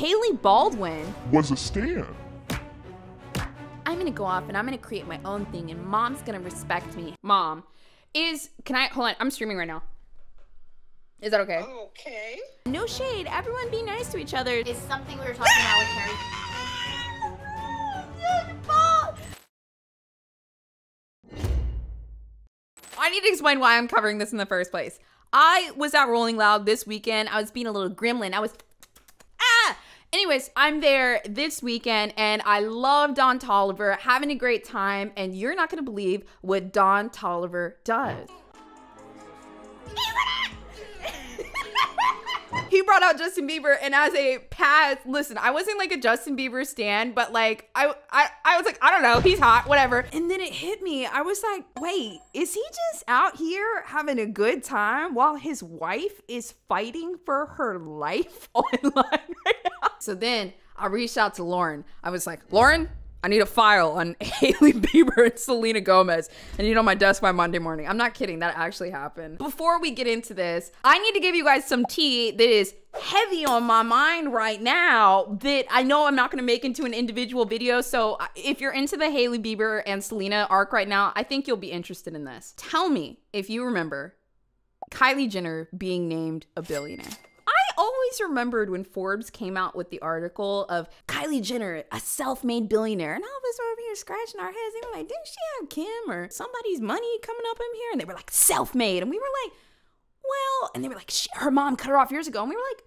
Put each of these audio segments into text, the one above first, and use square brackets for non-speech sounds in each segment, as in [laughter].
Hailey Baldwin was a stand. I'm gonna go off and I'm gonna create my own thing, and mom's gonna respect me. Mom, is can I hold on? I'm streaming right now. Is that okay? Okay. No shade. Everyone be nice to each other. Is something we were talking about with Harry. I need to explain why I'm covering this in the first place. I was at Rolling Loud this weekend. I was being a little gremlin. I was. Anyways, I'm there this weekend and I love Don Toliver, having a great time, and you're not gonna believe what Don Toliver does. He brought out Justin Bieber, and as a past, listen, I wasn't like a Justin Bieber stan, but like I, I, I was like, I don't know, he's hot, whatever. And then it hit me. I was like, wait, is he just out here having a good time while his wife is fighting for her life [laughs] online right now? So then I reached out to Lauren. I was like, Lauren, I need a file on [laughs] Hailey Bieber and Selena Gomez. I need it on my desk by Monday morning. I'm not kidding. That actually happened. Before we get into this, I need to give you guys some tea that is heavy on my mind right now that I know I'm not going to make into an individual video. So uh, if you're into the Hailey Bieber and Selena arc right now, I think you'll be interested in this. Tell me if you remember Kylie Jenner being named a billionaire. Always remembered when Forbes came out with the article of Kylie Jenner, a self-made billionaire, and all of us were over here scratching our heads. They were like, "Didn't she have Kim or somebody's money coming up in here?" And they were like, "Self-made," and we were like, "Well," and they were like, "Her mom cut her off years ago," and we were like,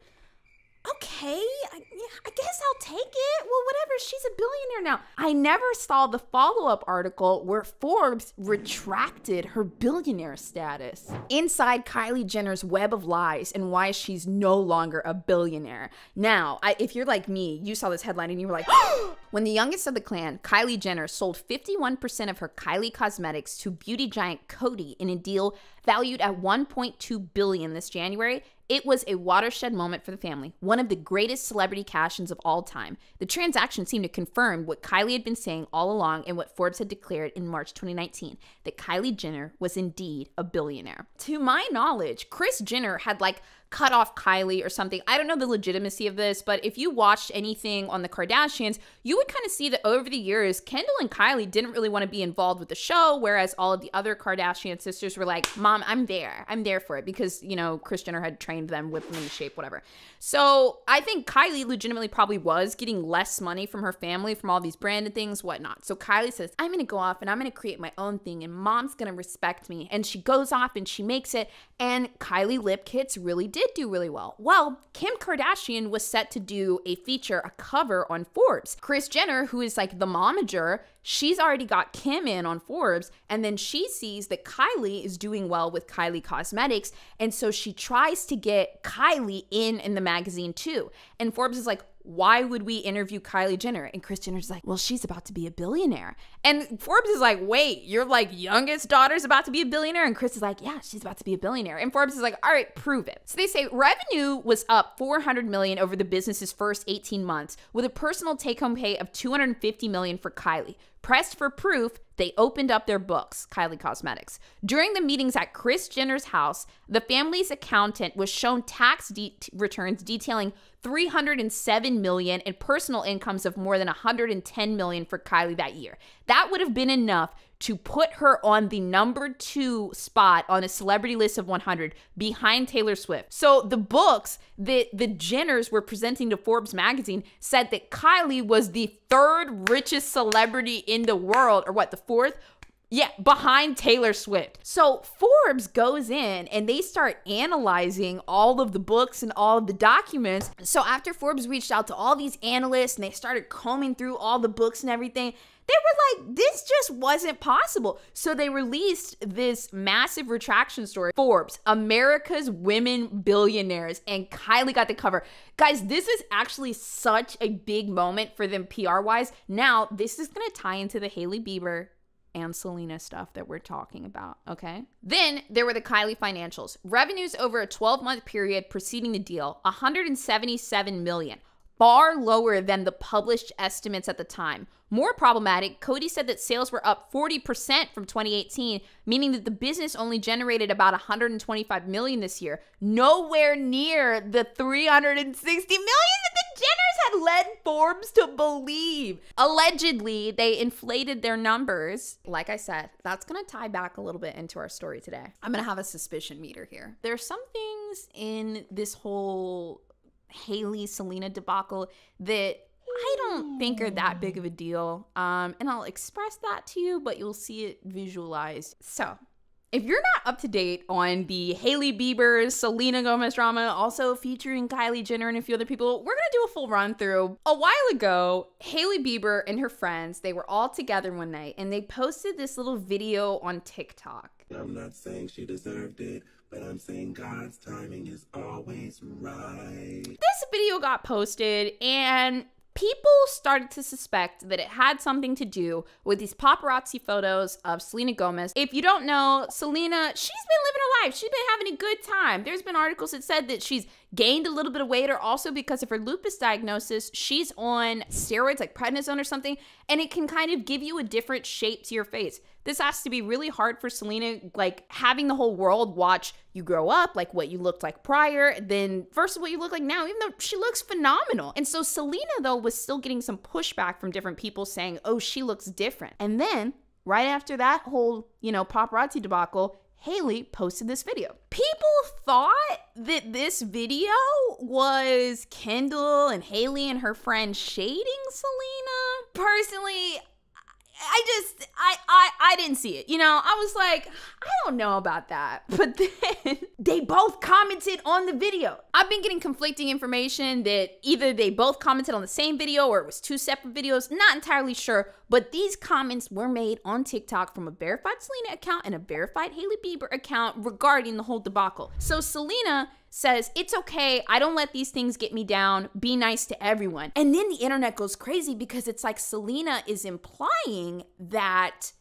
okay, I, yeah, I guess I'll take it. Well, whatever. She's a billionaire now. I never saw the follow up article where Forbes retracted her billionaire status. Inside Kylie Jenner's web of lies and why she's no longer a billionaire. Now, I, if you're like me, you saw this headline and you were like, [gasps] when the youngest of the clan, Kylie Jenner, sold 51% of her Kylie Cosmetics to beauty giant Coty in a deal valued at 1.2 billion this January, it was a watershed moment for the family, one of the greatest celebrity cash ins of all time. The transaction seemed to confirm what Kylie had been saying all along and what Forbes had declared in March 2019 that Kylie Jenner was indeed a billionaire. To my knowledge, Kris Jenner had like cut off Kylie or something. I don't know the legitimacy of this, but if you watched anything on the Kardashians, you would kind of see that over the years, Kendall and Kylie didn't really want to be involved with the show, whereas all of the other Kardashian sisters were like, Mom, I'm there. I'm there for it because, you know, Kris Jenner had trained them with me shape, whatever. So I think Kylie legitimately probably was getting less money from her family from all these branded things, whatnot. So Kylie says, I'm going to go off and I'm going to create my own thing and mom's going to respect me. And she goes off and she makes it. And Kylie lip kits really did do really well. Well, Kim Kardashian was set to do a feature, a cover on Forbes. Kris Jenner, who is like the momager, she's already got Kim in on Forbes, and then she sees that Kylie is doing well with Kylie Cosmetics, and so she tries to get Kylie in in the magazine too. And Forbes is like, why would we interview Kylie Jenner? And Kris Jenner's like, well, she's about to be a billionaire. And Forbes is like, wait, your like youngest daughter's about to be a billionaire? And Kris is like, yeah, she's about to be a billionaire. And Forbes is like, all right, prove it. So they say revenue was up 400 million over the business's first 18 months, with a personal take-home pay of 250 million for Kylie. Pressed for proof, they opened up their books, Kylie Cosmetics. During the meetings at Kris Jenner's house, the family's accountant was shown tax de- returns detailing 307 million and personal incomes of more than 110 million for Kylie that year. That would have been enough to put her on the number 2 spot on a celebrity list of 100 behind Taylor Swift. So the books that the Jenners were presenting to Forbes magazine said that Kylie was the third richest celebrity in the world or what, the fourth yeah, behind Taylor Swift. So Forbes goes in and they start analyzing all of the books and all of the documents. So after Forbes reached out to all these analysts and they started combing through all the books and everything, they were like, this just wasn't possible. So they released this massive retraction story Forbes, America's Women Billionaires, and Kylie got the cover. Guys, this is actually such a big moment for them PR wise. Now, this is gonna tie into the Hailey Bieber and Selena stuff that we're talking about, okay? Then there were the Kylie financials. Revenues over a 12-month period preceding the deal, 177 million, far lower than the published estimates at the time. More problematic, Coty said that sales were up 40% from 2018, meaning that the business only generated about 125 million this year, nowhere near the 360 million that the Jenners had led Forbes to believe. Allegedly, they inflated their numbers. Like I said, that's going to tie back a little bit into our story today. I'm going to have a suspicion meter here. There's some things in this whole Hailey Selena debacle that I don't think are that big of a deal. Um, and I'll express that to you, but you'll see it visualized. So, if you're not up to date on the Hailey Bieber, Selena Gomez drama, also featuring Kylie Jenner and a few other people, we're gonna do a full run through. A while ago, Hailey Bieber and her friends, they were all together one night and they posted this little video on TikTok. I'm not saying she deserved it, but I'm saying God's timing is always right. This video got posted and people started to suspect that it had something to do with these paparazzi photos of Selena Gomez. If you don't know, Selena, she's been living her life. She's been having a good time. There's been articles that said that she's gained a little bit of weight or also because of her lupus diagnosis, she's on steroids like prednisone or something, and it can kind of give you a different shape to your face. This has to be really hard for Selena, like having the whole world watch you grow up, like what you looked like prior, then versus what you look like now, even though she looks phenomenal. And so Selena, though, was still getting some pushback from different people saying, oh, she looks different. And then right after that whole, you know, paparazzi debacle, Hailey posted this video. People thought that this video was Kendall and Hailey and her friend shading Selena. Personally, I just I, I I didn't see it. You know, I was like, I don't know about that. [laughs] But then they both commented on the video. I've been getting conflicting information that either they both commented on the same video or it was two separate videos. Not entirely sure, but these comments were made on TikTok from a verified Selena account and a verified Hailey Bieber account regarding the whole debacle. So Selena says, It's okay. I don't let these things get me down. Be nice to everyone. And then the internet goes crazy because it's like Selena is implying that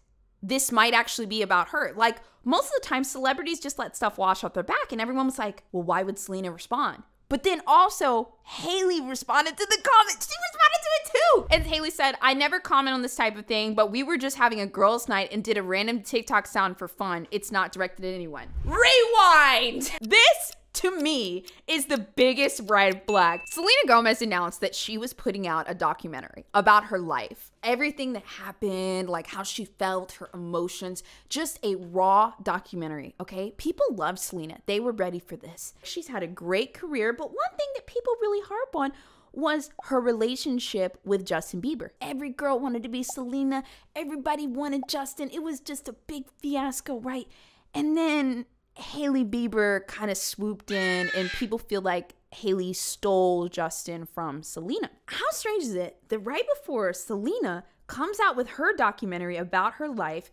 this might actually be about her. Like most of the time, celebrities just let stuff wash off their back, and everyone was like, Well, why would Selena respond? But then also, Hailey responded to the comment. She responded to it too. And Hailey said, I never comment on this type of thing, but we were just having a girls' night and did a random TikTok sound for fun. It's not directed at anyone. Rewind! This to me is the biggest red flag. Selena Gomez announced that she was putting out a documentary about her life, everything that happened, like how she felt, her emotions, just a raw documentary, okay? People love Selena. They were ready for this. She's had a great career, but one thing that people really harp on was her relationship with Justin Bieber. Every girl wanted to be Selena, everybody wanted Justin. It was just a big fiasco, right? And then Hailey Bieber kind of swooped in, and people feel like Hailey stole Justin from Selena. How strange is it that right before Selena comes out with her documentary about her life,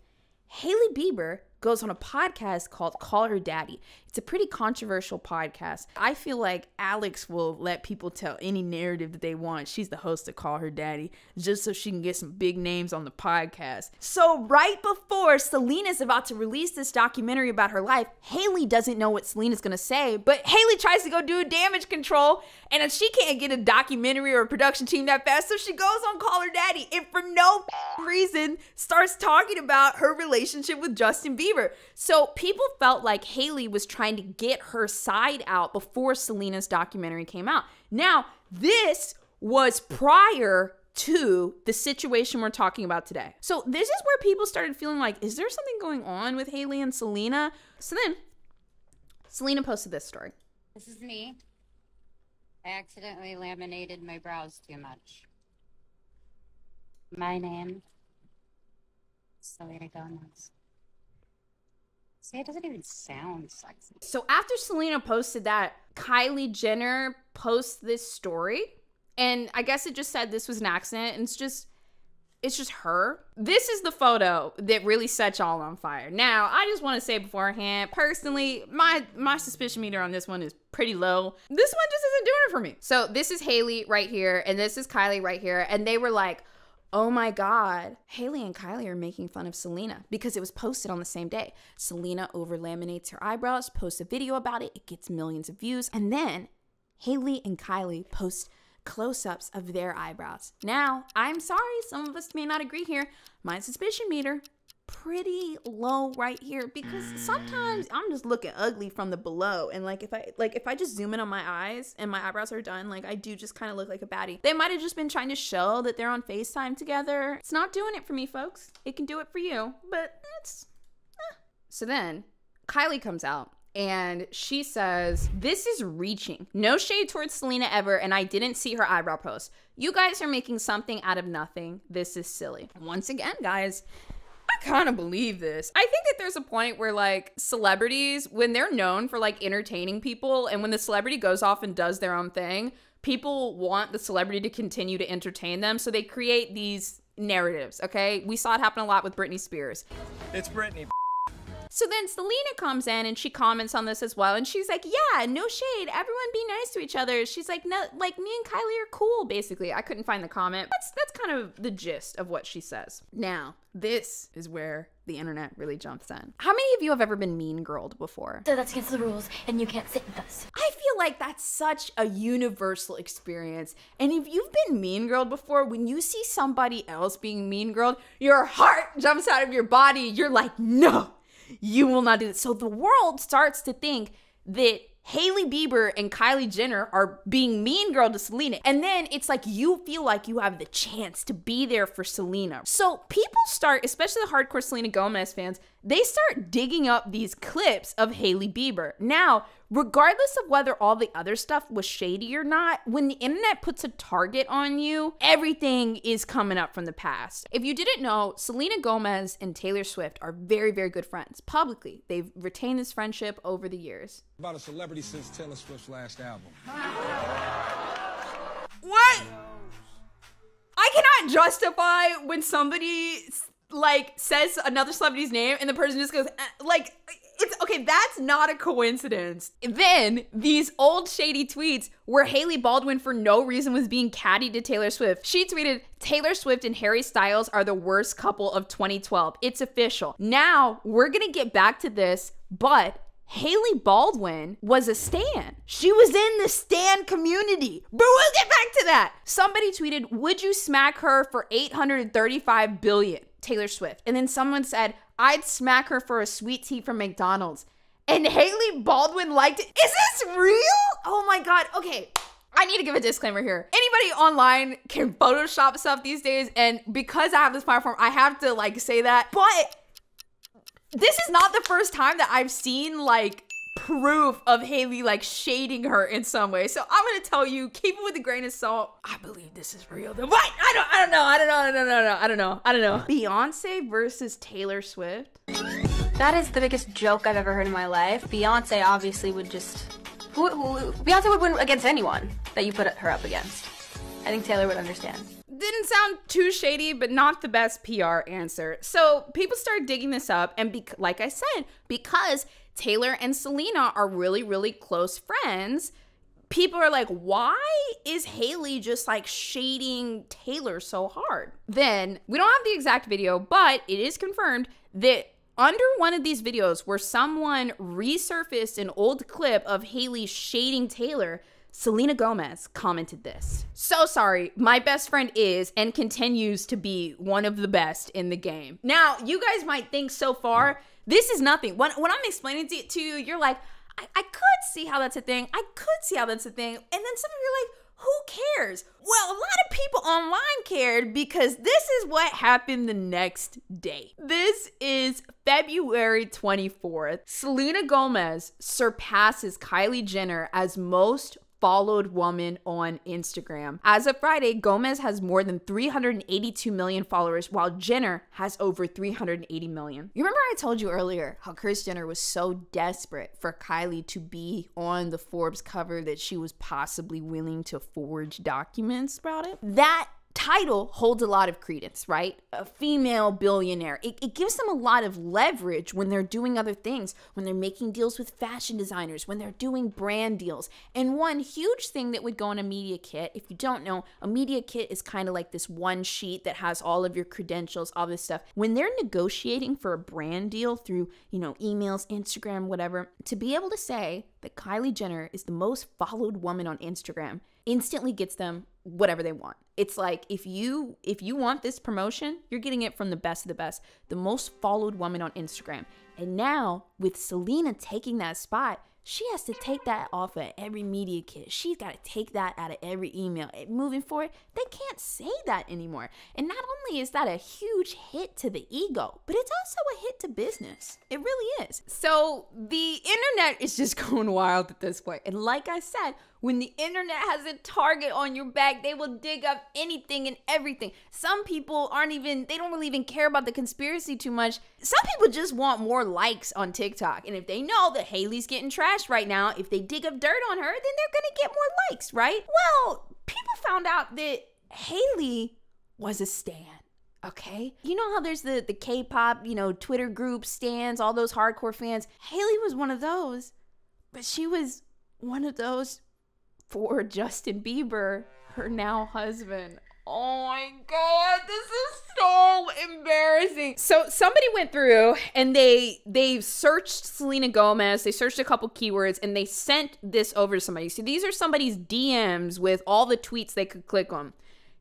Hailey Bieber goes on a podcast called Call Her Daddy. It's a pretty controversial podcast. I feel like Alex will let people tell any narrative that they want. She's the host of Call Her Daddy, just so she can get some big names on the podcast. So, right before Selena's about to release this documentary about her life, Hailey doesn't know what Selena's gonna say, but Hailey tries to go do damage control, and she can't get a documentary or a production team that fast, so she goes on Call Her Daddy, and for no reason starts talking about her relationship with Justin Bieber. So, people felt like Hailey was trying trying to get her side out before Selena's documentary came out. Now, this was prior to the situation we're talking about today. So, this is where people started feeling like, is there something going on with Hailey and Selena? So then, Selena posted this story. This is me. I accidentally laminated my brows too much. My name, Selena Gomez. See, it doesn't even sound sexy. So after Selena posted that, Kylie Jenner posts this story. And I guess it just said this was an accident. And it's just it's just her. This is the photo that really set y'all on fire. Now, I just want to say beforehand, personally, my my suspicion meter on this one is pretty low. This one just isn't doing it for me. So this is Hailey right here, and this is Kylie right here, and they were like, oh my God, Hailey and Kylie are making fun of Selena because it was posted on the same day. Selena over laminates her eyebrows, posts a video about it, it gets millions of views, and then Hailey and Kylie post close ups of their eyebrows. Now, I'm sorry, some of us may not agree here. My suspicion meter pretty low right here because sometimes I'm just looking ugly from the below and like if I like if I just zoom in on my eyes and my eyebrows are done like I do just kind of look like a baddie. They might have just been trying to show that they're on FaceTime together. It's not doing it for me folks. It can do it for you, but it's eh. So then Kylie comes out and she says, This is reaching. No shade towards Selena ever, and I didn't see her eyebrow post. You guys are making something out of nothing. This is silly. Once again, guys, I [laughs] kind of believe this. I think that there's a point where like celebrities, when they're known for like entertaining people, and when the celebrity goes off and does their own thing, people want the celebrity to continue to entertain them. So they create these narratives, okay? We saw it happen a lot with Britney Spears. It's Britney. So then Selena comes in and she comments on this as well. And she's like, Yeah, no shade. Everyone be nice to each other. She's like, No, like me and Kylie are cool, basically. I couldn't find the comment. That's that's kind of the gist of what she says. Now, this is where the internet really jumps in. How many of you have ever been mean girled before? So that's against the rules, and you can't sit with us. I feel like that's such a universal experience. And if you've been mean girled before, when you see somebody else being mean girled, your heart jumps out of your body. You're like, no, you will not do this. So the world starts to think that Hailey Bieber and Kylie Jenner are being mean girl to Selena. And then it's like you feel like you have the chance to be there for Selena. So people start, especially the hardcore Selena Gomez fans, they start digging up these clips of Hailey Bieber. Now, regardless of whether all the other stuff was shady or not, when the internet puts a target on you, everything is coming up from the past. If you didn't know, Selena Gomez and Taylor Swift are very, very good friends. Publicly, they've retained this friendship over the years. About a celebrity since Taylor Swift's last album. What? I cannot justify when somebody like says another celebrity's name and the person just goes eh, like it's okay that's not a coincidence then these old shady tweets where hailey baldwin for no reason was being catty to taylor swift she tweeted taylor swift and harry styles are the worst couple of 2012 it's official now we're gonna get back to this but Hailey Baldwin was a stan. She was in the stan community. But we'll get back to that. Somebody tweeted, "Would you smack her for 835 billion?" Taylor Swift. And then someone said, "I'd smack her for a sweet tea from McDonald's." And Hailey Baldwin liked it. Is this real? Oh my god. Okay. I need to give a disclaimer here. Anybody online can Photoshop stuff these days, and because I have this platform, I have to like say that. But this is not the first time that I've seen like proof of Hailey like shading her in some way. So I'm gonna tell you, keep it with a grain of salt. I believe this is real. Though. What? I don't. I don't know. I don't know. I don't know. I don't know. I don't know. Beyonce versus Taylor Swift. That is the biggest joke I've ever heard in my life. Beyonce obviously would just. Who, who, Beyonce would win against anyone that you put her up against. I think Taylor would understand didn't sound too shady, but not the best PR answer. So people start digging this up, and like I said, because Taylor and Selena are really, really close friends, people are like, why is Hailey just like shading Taylor so hard? Then we don't have the exact video, but it is confirmed that under one of these videos where someone resurfaced an old clip of Hailey shading Taylor, Selena Gomez commented this. So sorry, my best friend is and continues to be one of the best in the game. Now, you guys might think so far, this is nothing. When, when I'm explaining it to you, you're like, I, I could see how that's a thing. I could see how that's a thing. And then some of you are like, who cares? Well, a lot of people online cared because this is what happened the next day. This is February 24th. Selena Gomez surpasses Kylie Jenner as most followed woman on Instagram. As of Friday, Gomez has more than 382 million followers, while Jenner has over 380 million. You remember I told you earlier how Kris Jenner was so desperate for Kylie to be on the Forbes cover that she was possibly willing to forge documents about it? That title holds a lot of credence, right? A female billionaire. It, it, gives them a lot of leverage when they're doing other things, when they're making deals with fashion designers, when they're doing brand deals. And one huge thing that would go in a media kit, if you don't know, a media kit is kind of like this one sheet that has all of your credentials, all this stuff. When they're negotiating for a brand deal through, you know, emails, Instagram, whatever, to be able to say that Kylie Jenner is the most followed woman on Instagram instantly gets them whatever they want. It's like if you if you want this promotion, you're getting it from the best of the best, the most followed woman on Instagram. And now with Selena taking that spot, she has to take that off of every media kit. She's got to take that out of every email. Moving forward, they can't say that anymore. And not only is that a huge hit to the ego, but it's also a hit to business. It really is. So the internet is just [laughs] going wild at this point. And like I said, when the internet has a target on your back, they will dig up anything and everything. Some people aren't even, they don't really even care about the conspiracy too much. Some people just want more likes on TikTok. And if they know that Hailey's getting trashed right now, if they dig up dirt on her, then they're gonna get more likes, right? Well, people found out that Hailey was a stan. Okay. You know how there's the the K-pop, you know, Twitter group stands, all those hardcore fans. Hailey was one of those, but she was one of those for Justin Bieber, her now husband. Oh my god, this is so embarrassing. So somebody went through and they they searched Selena Gomez, they searched a couple keywords and they sent this over to somebody. See, these are somebody's DMs with all the tweets they could click on.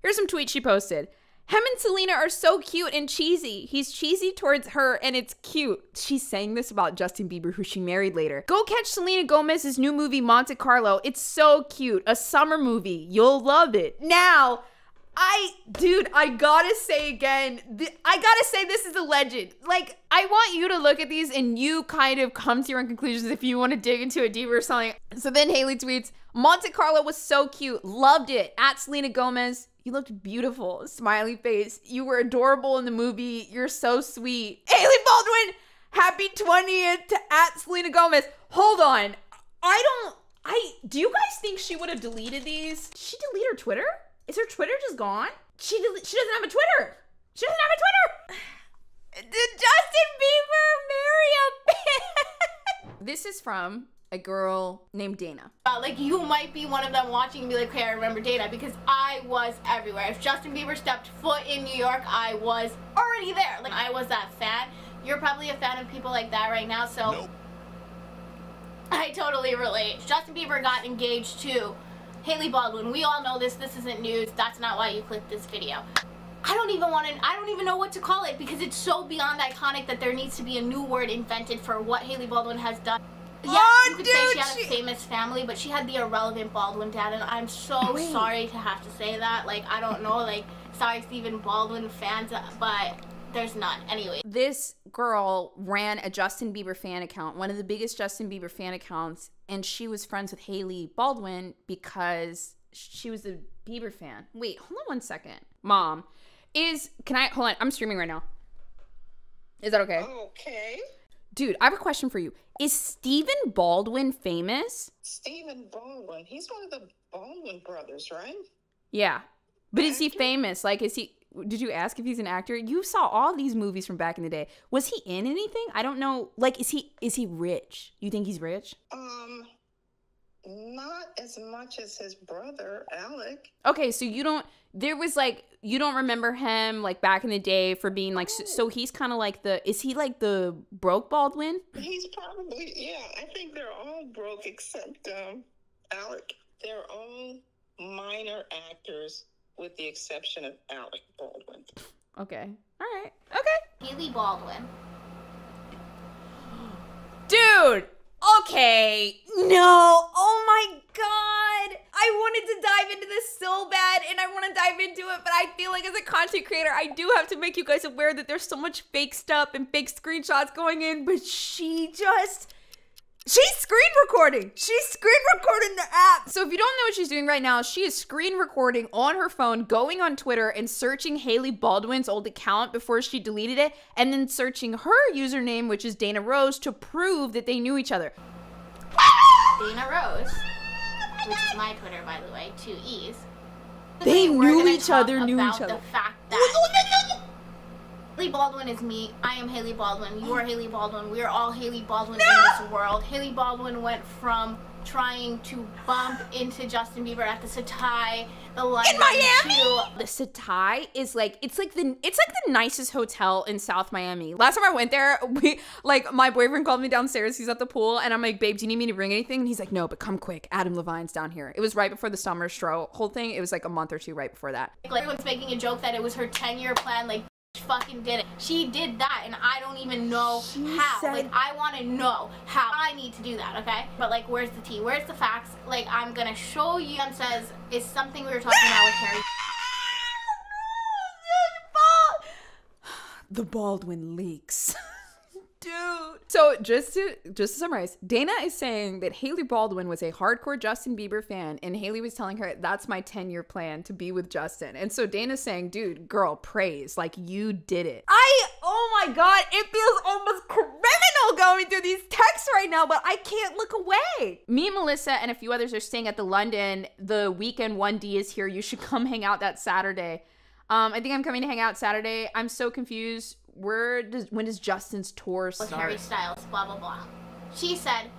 Here's some tweets she posted. Him and Selena are so cute and cheesy. He's cheesy towards her and it's cute. She's saying this about Justin Bieber, who she married later. Go catch Selena Gomez's new movie, Monte Carlo. It's so cute. A summer movie. You'll love it. Now, I, dude, I gotta say again, I gotta say this is a legend. Like, I want you to look at these and you kind of come to your own conclusions if you want to dig into it deeper or something. So then Hailey tweets, Monte Carlo was so cute. Loved it. At Selena Gomez. You looked beautiful. Smiley face. You were adorable in the movie. You're so sweet. Hailey Baldwin, happy 20th to at Selena Gomez. Hold on. I don't. I. Do you guys think she would have deleted these? Did she delete her Twitter? Is her Twitter just gone? She del- she doesn't have a Twitter. She doesn't have a Twitter. [sighs] Did Justin Bieber marry a bitch? [laughs] this is from a girl named Dana. Uh, like you might be one of them watching and be like, okay, I remember Dana because I was everywhere. If Justin Bieber stepped foot in New York, I was already there. Like I was that fan. You're probably a fan of people like that right now, so [laughs] I totally relate. Justin Bieber got engaged to Hailey Baldwin. We all know this. This isn't news. That's not why you clicked this video. I don't even want to, I don't even know what to call it because it's so beyond iconic that there needs to be a new word invented for what Hailey Baldwin has done. Yes, Oh, you could dude, say she had she- a famous family, but she had the irrelevant Baldwin dad, and I'm so Wait. sorry to have to say that. Like, I don't know, like, sorry, Stephen Baldwin fans, uh, but there's none. Anyway, This girl ran a Justin Bieber fan account, one of the biggest Justin Bieber fan accounts, and she was friends with Hailey Baldwin because she was a Bieber fan. Wait, hold on one second. Mom, is can I hold on? I'm streaming right now. Is that okay? Okay. Dude, I have a question for you. Is Stephen Baldwin famous? Stephen Baldwin. He's one of the Baldwin brothers, right? Yeah. But is he famous? Like, is he. Did you ask if he's an actor? You saw all these movies from back in the day. Was he in anything? I don't know. Like, is he is he rich? You think he's rich? Um, not as much as his brother Alec. Okay, so you don't. There was like you don't remember him like back in the day for being like. So, so he's kind of like the. Is he like the broke Baldwin? He's probably yeah. I think they're all broke except um Alec. They're all minor actors, with the exception of Alec Baldwin. Okay. All right. Okay. Hailey Baldwin. Dude. Okay. No. I wanted to dive into this so bad and I want to dive into it, but I feel like as a content creator, I do have to make you guys aware that there's so much fake stuff and fake screenshots going in, but she just She's screen recording. She's screen recording the app. So if you don't know what she's doing right now, she is screen recording on her phone, going on Twitter and searching Hailey Baldwin's old account before she deleted it, and then searching her username, which is Dana Rose, to prove that they knew each other. Dana Rose, which is my Twitter, by the way, two E's. They knew each other, knew each other. The fact that Hailey Baldwin is me. I am Hailey Baldwin. You are Hailey Baldwin. We are all Hailey Baldwin in this world. Hailey Baldwin went from trying to bump into Justin Bieber at the Setai, the London In Miami? The Setai is like it's like the it's like the nicest hotel in South Miami. Last time I went there, we like my boyfriend called me downstairs. He's at the pool, and I'm like, "Babe, do you need me to bring anything?" And he's like, "No, but come quick. Adam Levine's down here." It was right before the summer stroll whole thing. It was like a month or two right before that. like everyone's making a joke that it was her 10 year plan like fucking did it. She did that and i don't even know how. Said- like i want to know how i need to do that okay? But like where's the tea? Where's the facts? Like i'm gonna show you and says it's something we were talking about with harry. [sighs] The Baldwin leaks. [laughs] Dude. So just to just to summarize, Dana is saying that Hailey Baldwin was a hardcore Justin Bieber fan, and Hailey was telling her that's my 10-year plan to be with Justin. And so Dana's saying, dude, girl, praise. Like you did it. I oh my god, it feels almost criminal going through these texts right now, but I can't look away. Me, Melissa, and a few others are staying at the London. The weekend 1D is here. You should come hang out that Saturday. Um, I think I'm coming to hang out Saturday. I'm so confused. Where does when does Justin's tour start? with harry styles blah blah blah. She said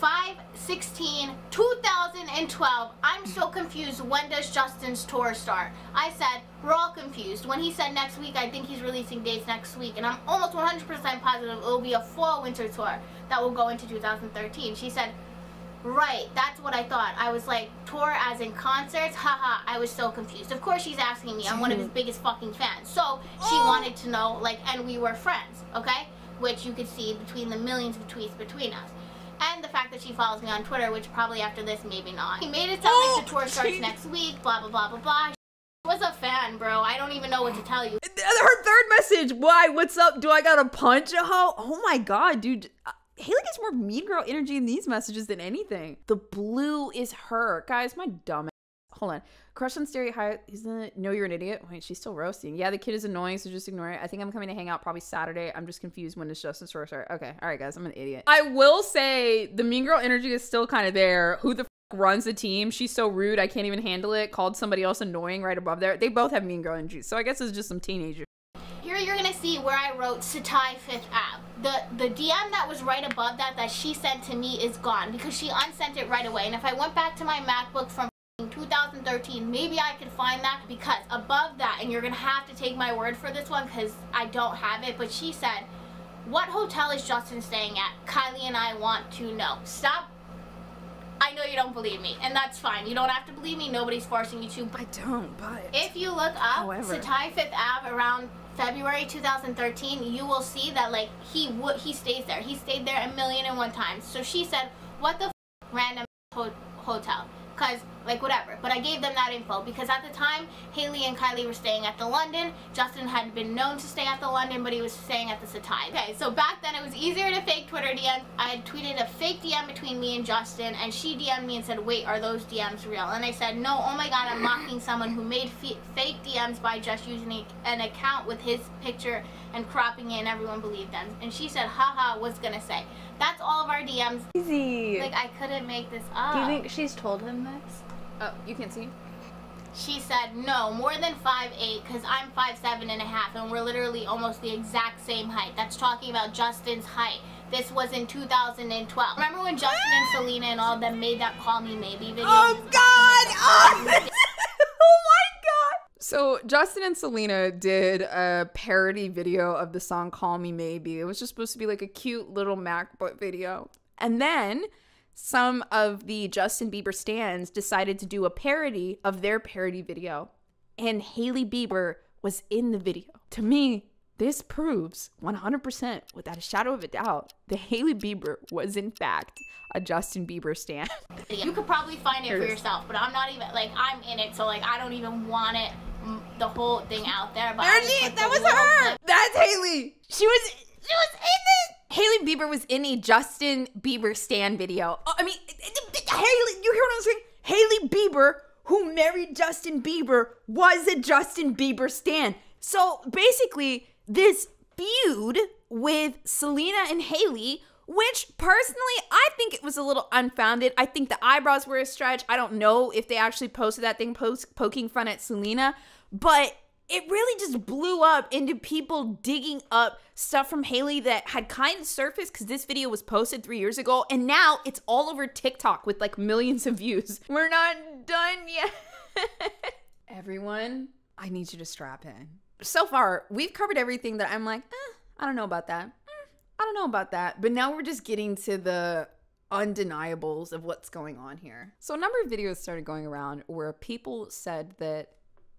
5 16 2012 i'm so confused when does justin's tour start? I said we're all confused. When he said next week i think he's releasing dates next week and i'm almost 100% positive it will be a fall winter tour that will go into 2013 she said Right, that's what I thought. I was like, tour as in concerts? Haha, I was so confused. Of course she's asking me. I'm one of his biggest fucking fans. So she oh. wanted to know, like, and we were friends, okay? Which you could see between the millions of tweets between us. And the fact that she follows me on Twitter, which probably after this, maybe not. He made it sound like oh, the tour starts next week, blah, blah, blah, blah, blah. She was a fan, bro. I don't even know what to tell you. Her third message. Why? What's up? Do I gotta punch a hoe? Oh my god, dude. Hailey gets more mean girl energy in these messages than anything. The blue is her. Guys, my dumb. Hold on. Crush on Stereo. He's in No, you're an idiot. Wait, she's still roasting. Yeah, the kid is annoying, so just ignore it. I think I'm coming to hang out probably Saturday. I'm just confused when does Justin Tour start. Okay, all right, guys, I'm an idiot. I will say the mean girl energy is still kind of there. Who the runs the team? She's so rude. I can't even handle it. Called somebody else annoying right above there. They both have mean girl energy, so I guess it's just some teenager. Here you're gonna see where I wrote Setai Fifth Ave. The the DM that was right above that that she sent to me is gone because she unsent it right away. And if I went back to my MacBook from 2013, maybe I could find that because above that, and you're gonna have to take my word for this one because I don't have it, but she said, What hotel is Justin staying at? Kylie and I want to know. Stop. I know you don't believe me, and that's fine. You don't have to believe me. Nobody's forcing you to. I don't, but If you look up However. Setai Fifth Ave around February 2013, you will see that like he would he stays there. He stayed there a million and one times. So she said, "What the random ho- hotel?" Cause like whatever. But I gave them that info because at the time Hailey and Kylie were staying at the London. Justin had been known to stay at the London, but he was staying at the Setai. Okay, so back then it was easier to fake Twitter DM. I had tweeted a fake DM between me and Justin, and she DM'd me and said, "Wait, are those DMs real?" And I said, "No. Oh my God, I'm mocking someone who made fake DMs by just using an account with his picture and cropping it, and everyone believed them." And she said, "Haha, what's gonna say?" That's all of our DMs. Easy. Like I couldn't make this up. Do you think she's told him this? oh, you can see. She said, no, more than 5'8", because I'm 5'7 and a half, and we're literally almost the exact same height. That's talking about Justin's height. This was in 2012. Remember when Justin and Selena and all of them made that Call Me Maybe video? Oh God! [laughs] Oh, the- oh my God! So Justin and Selena did a parody video of the song "Call Me Maybe." It was just supposed to be like a cute little MacBook video, and then some of the Justin Bieber stands decided to do a parody of their parody video, and Hailey Bieber was in the video. To me, this proves 100% without a shadow of a doubt that Hailey Bieber was in fact a Justin Bieber stan. You could probably find it Here for yourself, but I'm not even, like, I'm in it, so, like, I don't even want it, the whole thing out there. But I There will she, put that was her. clip That's Hailey. She was she was in it. Hailey Bieber was in a Justin Bieber stan video. Oh, I mean, Hailey, you hear what I'm saying? Hailey Bieber, who married Justin Bieber, was a Justin Bieber stan. So basically, this feud with Selena and Hailey, which personally I think it was a little unfounded. I think the eyebrows were a stretch. I don't know if they actually posted that thing post poking fun at Selena, but it really just blew up into people digging up stuff from Hailey that had kind of surfaced because this video was posted three years ago, and now it's all over TikTok with like millions of views. [laughs] We're not done yet. [laughs] Everyone, I need you to strap in. So far, we've covered everything that I'm like, eh, I don't know about that. I don't know about that. But now we're just getting to the undeniables of what's going on here. So a number of videos started going around where people said that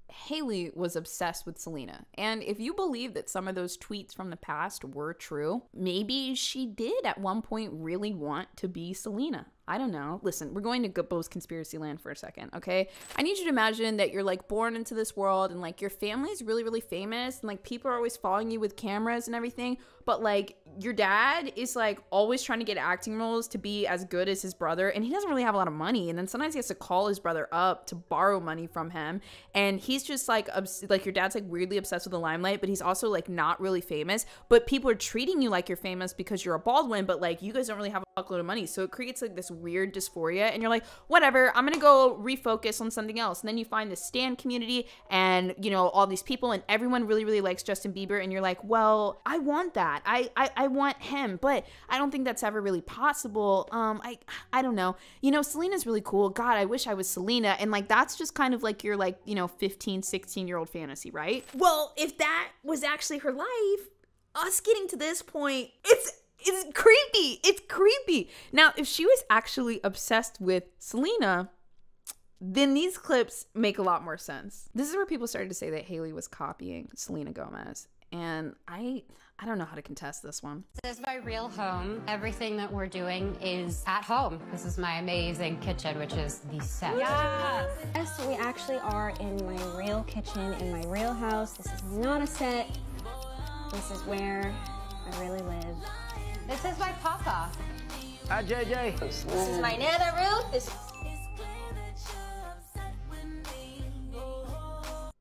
Hailey was obsessed with Selena. And if you believe that some of those tweets from the past were true, maybe she did at one point really want to be Selena. I don't know. Listen, we're going to Gobbo's conspiracy land for a second, okay? I need you to imagine that you're like born into this world and like your family is really, really famous and like people are always following you with cameras and everything, but like your dad is like always trying to get acting roles to be as good as his brother and he doesn't really have a lot of money and then sometimes he has to call his brother up to borrow money from him and he's just like like your dad's like weirdly obsessed with the limelight but he's also like not really famous but people are treating you like you're famous because you're a Baldwin but like you guys don't really have a fuckload of money so it creates like this weird dysphoria and you're like whatever I'm gonna go refocus on something else and then you find the stan community and you know all these people and everyone really really likes Justin Bieber and you're like well I want that I I, I want him but I don't think that's ever really possible um I I don't know you know Selena's really cool god I wish I was Selena and like that's just kind of like your like you know 15 16 year old fantasy right well if that was actually her life us getting to this point it's it's creepy. It's creepy. Now, if she was actually obsessed with Selena, then these clips make a lot more sense. This is where people started to say that Hailey was copying Selena Gomez. And I I don't know how to contest this one. This is my real home. Everything that we're doing is at home. This is my amazing kitchen, which is the set. Yes, we actually are in my real kitchen, in my real house. This is not a set. This is where I really live. This is my papa. Hi, JJ. This is my Nana Ruth. This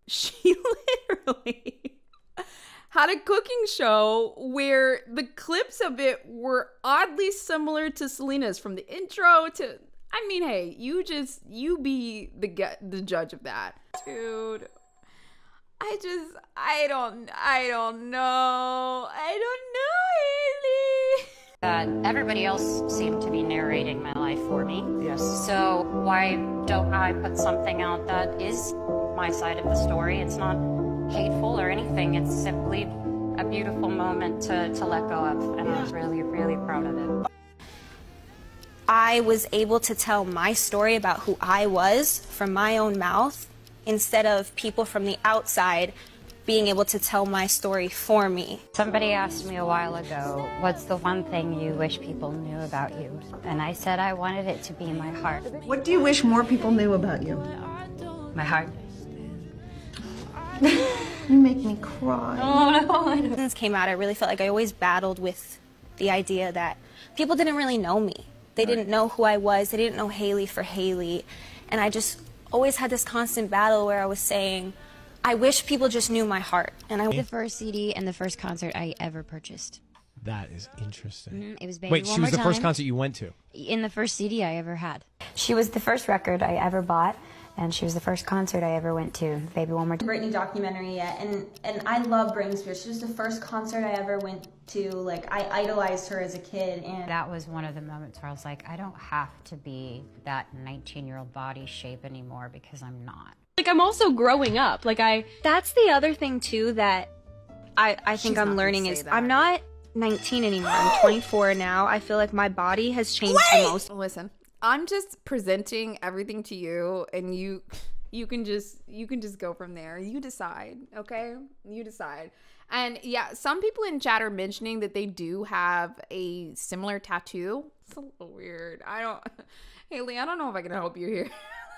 She [laughs] literally had a cooking show where the clips of it were oddly similar to Selena's from the intro to I mean, hey, you just you be the gu- the judge of that. Dude. I just I don't I don't know. I don't know, Hailey. That everybody else seemed to be narrating my life for me. Yes. So why don't I put something out that is my side of the story? It's not hateful or anything. It's simply a beautiful moment to, to let go of. And I'm really, really proud of it. I was able to tell my story about who I was from my own mouth instead of people from the outside being able to tell my story for me. Somebody asked me a while ago, what's the one thing you wish people knew about you? And I said I wanted it to be my heart. What do you wish more people knew about you? My heart. [laughs] You make me cry. Oh no. [laughs] When this came out, I really felt like I always battled with the idea that people didn't really know me. They didn't know who I was. They didn't know Hailey for Hailey. And I just always had this constant battle where I was saying, I wish people just knew my heart. And I was The first CD and the first concert I ever purchased. That is interesting. Mhm, It was Baby Wait, One she was More the first concert you went to. In the first CD I ever had. She was the first record I ever bought, and she was the first concert I ever went to. Baby One More Time. Britney documentary yet, and and I love Britney Spears. She was the first concert I ever went to. Like I idolized her as a kid, and That was one of the moments where I was like, I don't have to be that 19 year old body shape anymore because I'm not. like I'm also growing up. Like I that's the other thing too that I I think She's I'm learning is that. I'm not 19 anymore. I'm [gasps] 24 now. I feel like my body has changed the most. Listen, I'm just presenting everything to you and you you can just you can just go from there. You decide, okay? You decide. And yeah, some people in chat are mentioning that they do have a similar tattoo. It's a little weird. I don't [laughs] Hailey, I don't know if I can help you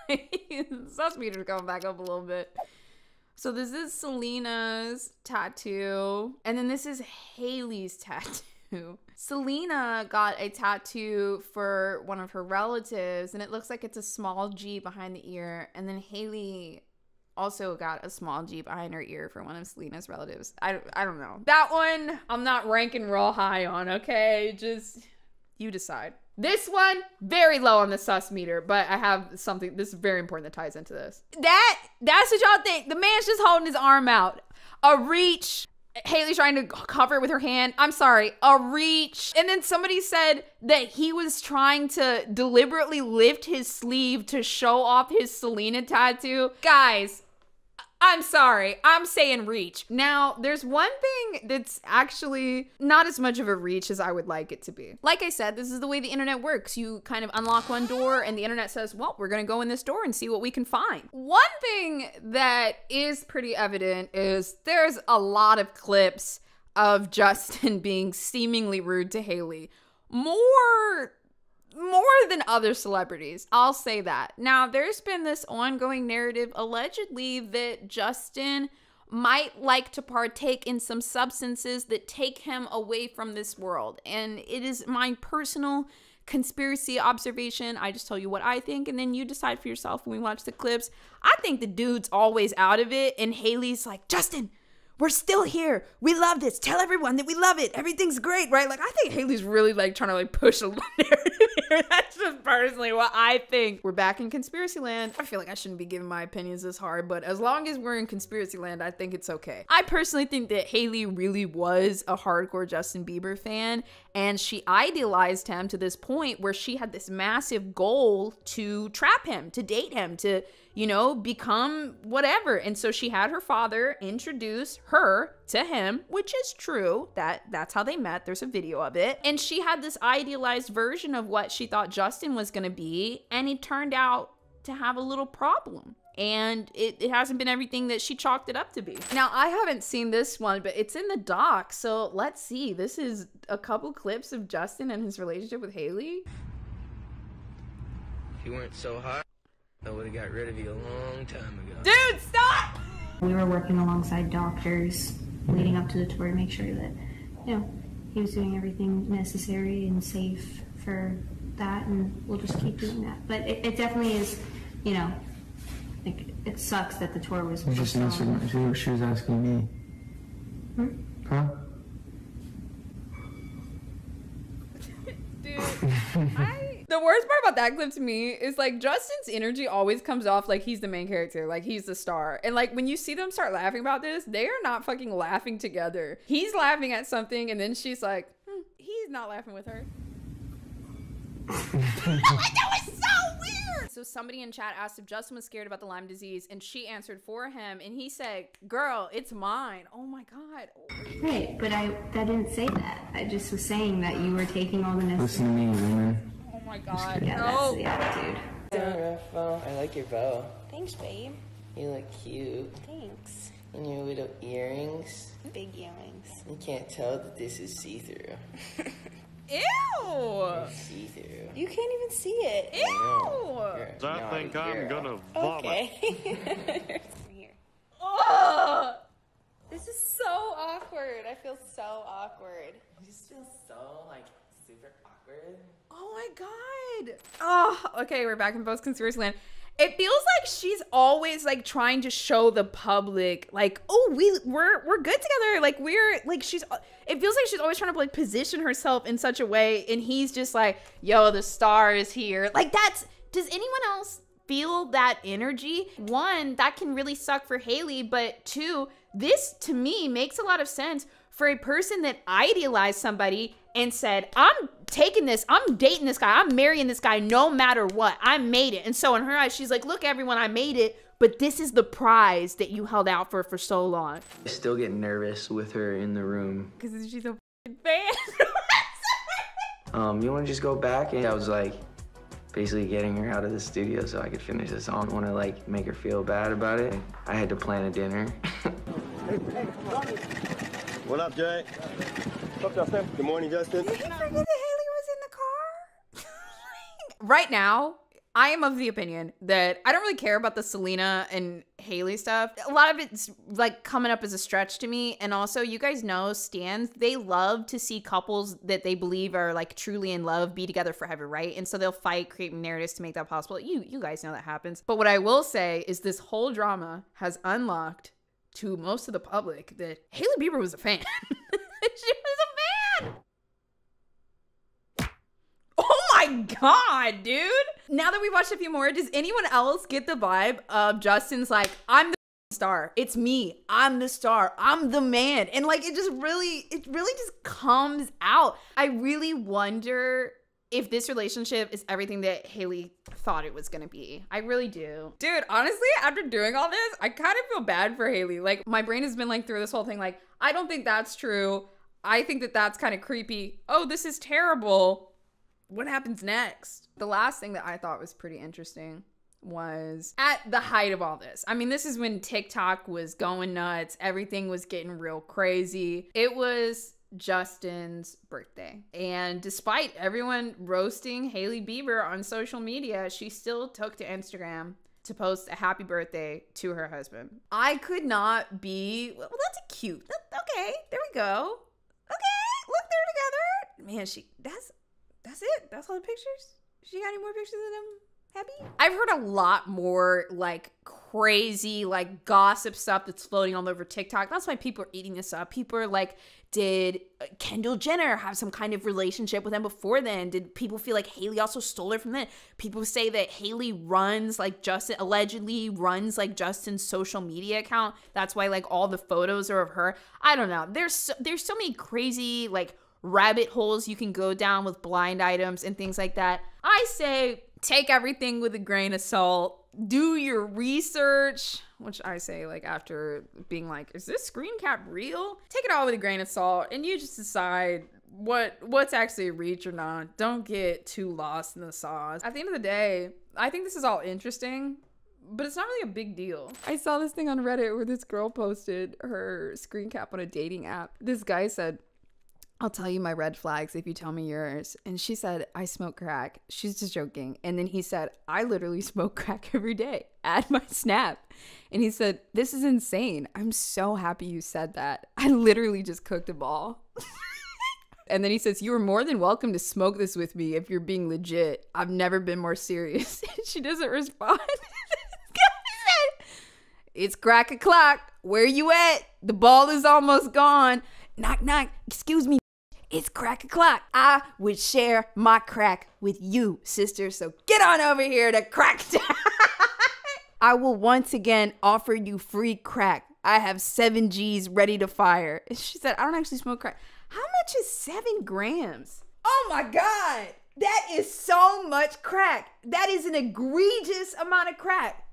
here. [laughs] Sus meter's going back up a little bit. So this is Selena's tattoo, and then this is Hailey's tattoo. Selena got a tattoo for one of her relatives, and it looks like it's a small G behind the ear. And then Hailey also got a small G behind her ear for one of Selena's relatives. I, I don't know. That one I'm not ranking real high on, okay? Just you decide. This one, very low on the sus meter, but I have something. This is very important that ties into this. That that's what y'all think. The man's just holding his arm out. A reach. Hailey's trying to cover it with her hand. I'm sorry, a reach. And then somebody said that he was trying to deliberately lift his sleeve to show off his Selena tattoo. Guys, I'm sorry. I'm saying reach. Now, there's one thing that's actually not as much of a reach as I would like it to be. Like I said, this is the way the internet works. You kind of unlock one door and the internet says, well, we're going to go in this door and see what we can find. One thing that is pretty evident is there's a lot of clips of Justin [laughs] being seemingly rude to Hailey. More more than other celebrities. I'll say that. Now, there's been this ongoing narrative allegedly that Justin might like to partake in some substances that take him away from this world. And it is my personal conspiracy observation. I just tell you what I think, and then you decide for yourself when we watch the clips. I think the dude's always out of it, and Hailey's like, Justin, we're still here. We love this. Tell everyone that we love it. Everything's great, right? Like I think Hailey's really like trying to like push a [laughs] narrative here. That's just personally what I think. We're back in conspiracy land. I feel like I shouldn't be giving my opinions this hard, but as long as we're in conspiracy land, I think it's okay. I personally think that Hailey really was a hardcore Justin Bieber fan and she idealized him to this point where she had this massive goal to trap him, to date him, to you know, become whatever. And so she had her father introduce her to him, which is true. That that's how they met. There's a video of it. And she had this idealized version of what she thought Justin was going to be, and he turned out to have a little problem and it, it hasn't been everything that she chalked it up to be. Now, I haven't seen this one, but it's in the doc, so let's see. This is a couple clips of Justin and his relationship with Hailey. If you weren't so hot, I would have got rid of you a long time ago. Dude, stop! We were working alongside doctors leading up to the tour to make sure that, you know, he was doing everything necessary and safe for that, and we'll just keep doing that. But it, it definitely is, you know, like it sucks that the tour was. You just answered my, she, she was asking me. Hmm? Huh? [laughs] Dude, I, the worst part about that clip to me is like Justin's energy always comes off like he's the main character, like he's the star. And like when you see them start laughing about this, they are not fucking laughing together. He's laughing at something, and then she's like, hmm, he's not laughing with her. [laughs] [laughs] that was so weird. So somebody in chat asked if Justin was scared about the Lyme disease, and she answered for him, and he said, "Girl, it's mine." Oh my god. Right, but I that didn't say that. I just was saying that you were taking all the necessary. Listen to me, woman. Oh my god. Yeah, that's the attitude. I like your bow. Thanks, babe. You look cute. Thanks. And your little earrings. Big earrings. You can't tell that this is see-through. [laughs] Ew. See-through. You can't even see it. Ew. I think I'm gonna vomit. Okay. [laughs] Ugh. this is so awkward. I feel so awkward. You just feel so like super awkward. Oh my god. Oh, okay, we're back in post conspiracy land. It feels like she's always like trying to show the public, like, oh, we we're we're good together. Like we're like she's. It feels like she's always trying to like position herself in such a way, and he's just like, yo, the star is here. Like that's. Does anyone else feel that energy? One, that can really suck for Hailey, but two, this to me makes a lot of sense for a person that idealized somebody and said, I'm taking this, I'm dating this guy, I'm marrying this guy no matter what. I made it. And so in her eyes, she's like, Look, everyone, I made it, but this is the prize that you held out for for so long. I still get nervous with her in the room. Because she's a fan. [laughs] Um, you want to just go back? And I was like, basically getting her out of the studio so I could finish the song. I want to like make her feel bad about it. I had to plan a dinner. [laughs] What up, Jay? What's up, Justin? Good morning, Justin. Did he forget that Hailey was in the car? [laughs] right now, I am of the opinion that I don't really care about the Selena and Hailey stuff. A lot of it's like coming up as a stretch to me. And also, you guys know, stands, they love to see couples that they believe are like truly in love be together forever, right? And so they'll fight, create narratives to make that possible. You you guys know that happens. But what I will say is this whole drama has unlocked to most of the public that Hailey Bieber was a fan. [laughs] she was a fan. Oh god, dude. Now that we watched a few more, does anyone else get the vibe of Justin's like, I'm the star. It's me. I'm the star. I'm the man. And like it just really it really just comes out. I really wonder if this relationship is everything that Hailey thought it was gonna be. I really do. Dude, honestly, after doing all this, I kind of feel bad for Hailey. Like, my brain has been like through this whole thing, like, I don't think that's true. I think that that's kind of creepy. Oh, this is terrible. What happens next? The last thing that I thought was pretty interesting was at the height of all this. I mean, this is when TikTok was going nuts, everything was getting real crazy. It was Justin's birthday. And despite everyone roasting Hailey Bieber on social media, she still took to Instagram to post a happy birthday to her husband. I could not be, well, that's a cute. Okay, there we go. Okay, look, they're together. Man, she, that's, that's it. That's all the pictures. She got any more pictures of them? Happy? I've heard a lot more like crazy, like gossip stuff that's floating all over TikTok. That's why people are eating this up. People are like, did uh, Kendall Jenner have some kind of relationship with him before then? Did people feel like Hailey also stole her from then? People say that Hailey runs like Justin, allegedly runs like Justin's social media account. That's why like all the photos are of her. I don't know. There's so, there's so many crazy like rabbit holes you can go down with blind items and things like that. I say take everything with a grain of salt. Do your research, which I say like after being like, is this screen cap real? Take it all with a grain of salt and you just decide what what's actually a reach or not. Don't get too lost in the sauce. At the end of the day, I think this is all interesting, but it's not really a big deal. I saw this thing on Reddit where this girl posted her screen cap on a dating app. This guy said, I'll tell you my red flags if you tell me yours. And she said, I smoke crack. She's just joking. And then he said, I literally [laughs] smoke crack every day. Add my snap. And he said, This is insane. I'm so happy you said that. I literally just cooked a ball. [laughs] and then he says, You are more than welcome to smoke this with me if you're being legit. I've never been more serious. [laughs] she doesn't respond. It's crack o'clock. Where are you at? The ball is almost gone. Knock, knock. Excuse me. It's crack o'clock. I would share my crack with you, sister. So get on over here to crack time. [laughs] I will once again offer you free crack. I have seven G's ready to fire. She said, I don't actually smoke crack. How much is seven grams? Oh my God. That is so much crack. That is an egregious amount of crack.